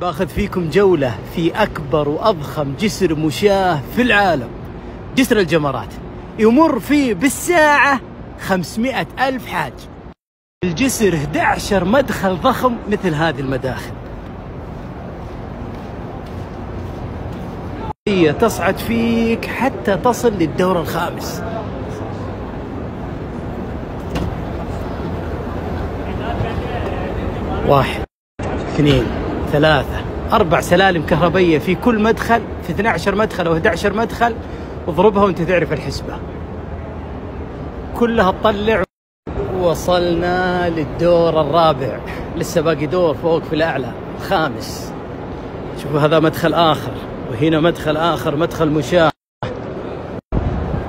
باخذ فيكم جولة في أكبر وأضخم جسر مشاة في العالم جسر الجمرات. يمر فيه بالساعة 500 ألف حاج. الجسر 11 مدخل ضخم مثل هذه المداخل. هي تصعد فيك حتى تصل للدور الخامس. واحد اثنين. ثلاثة. أربع سلالم كهربية في كل مدخل في 12 مدخل أو 11 مدخل اضربها وأنت تعرف الحسبة. كلها تطلع. وصلنا للدور الرابع. لسه باقي دور فوق في الأعلى. الخامس. شوفوا هذا مدخل آخر. وهنا مدخل آخر مدخل مشاة.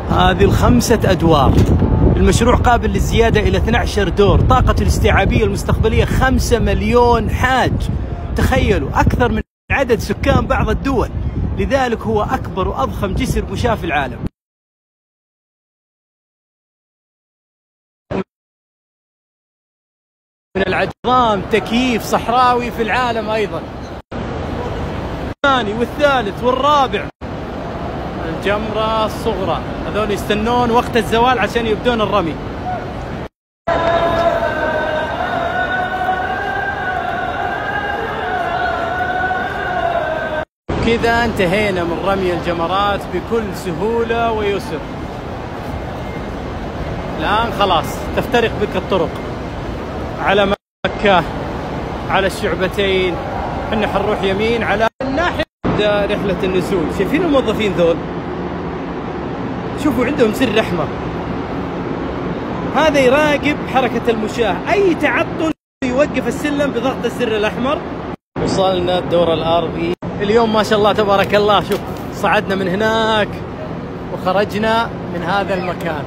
هذه الخمسة أدوار. المشروع قابل للزيادة إلى 12 دور. طاقة الاستيعابية المستقبلية 5 مليون حاج. تخيلوا أكثر من عدد سكان بعض الدول لذلك هو أكبر وأضخم جسر مشاة في العالم. من العظام تكييف صحراوي في العالم أيضا. الثاني والثالث والرابع. الجمرة الصغرى. هذول يستنون وقت الزوال عشان يبدون الرمي. كذا انتهينا من رمي الجمرات بكل سهولة ويسر. الآن خلاص تفترق بك الطرق. على مكة على الشعبتين. إحنا حنروح يمين على الناحية رحلة النزول. شايفين الموظفين ذول؟ شوفوا عندهم سر احمر هذا يراقب حركة المشاة. أي تعطل يوقف السلم بضغط الزر الأحمر؟ وصلنا الدور الأرضي. اليوم ما شاء الله تبارك الله شوف صعدنا من هناك وخرجنا من هذا المكان.